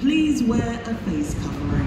Please wear a face covering